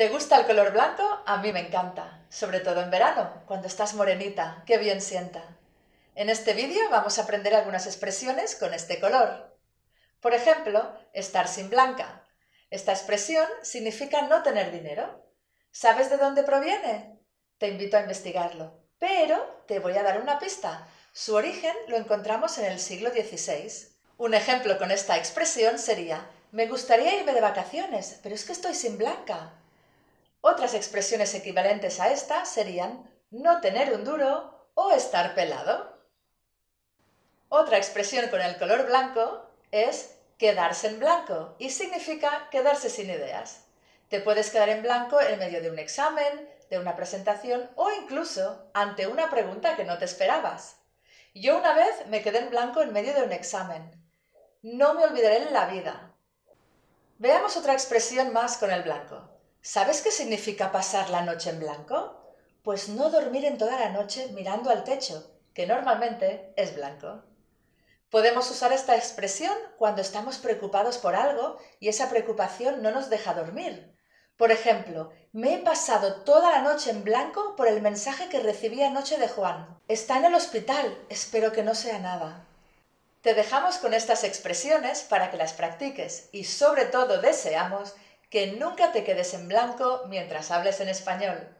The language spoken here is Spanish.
¿Te gusta el color blanco? A mí me encanta, sobre todo en verano, cuando estás morenita, qué bien sienta. En este vídeo vamos a aprender algunas expresiones con este color. Por ejemplo, estar sin blanca. Esta expresión significa no tener dinero. ¿Sabes de dónde proviene? Te invito a investigarlo, pero te voy a dar una pista. Su origen lo encontramos en el siglo XVI. Un ejemplo con esta expresión sería me gustaría irme de vacaciones, pero es que estoy sin blanca. Otras expresiones equivalentes a esta serían no tener un duro o estar pelado. Otra expresión con el color blanco es quedarse en blanco y significa quedarse sin ideas. Te puedes quedar en blanco en medio de un examen, de una presentación o incluso ante una pregunta que no te esperabas. Yo una vez me quedé en blanco en medio de un examen. No me olvidaré en la vida. Veamos otra expresión más con el blanco. ¿Sabes qué significa pasar la noche en blanco? Pues no dormir en toda la noche mirando al techo, que normalmente es blanco. Podemos usar esta expresión cuando estamos preocupados por algo y esa preocupación no nos deja dormir. Por ejemplo, me he pasado toda la noche en blanco por el mensaje que recibí anoche de Juan. Está en el hospital, espero que no sea nada. Te dejamos con estas expresiones para que las practiques y sobre todo deseamos que nunca te quedes en blanco mientras hables en español.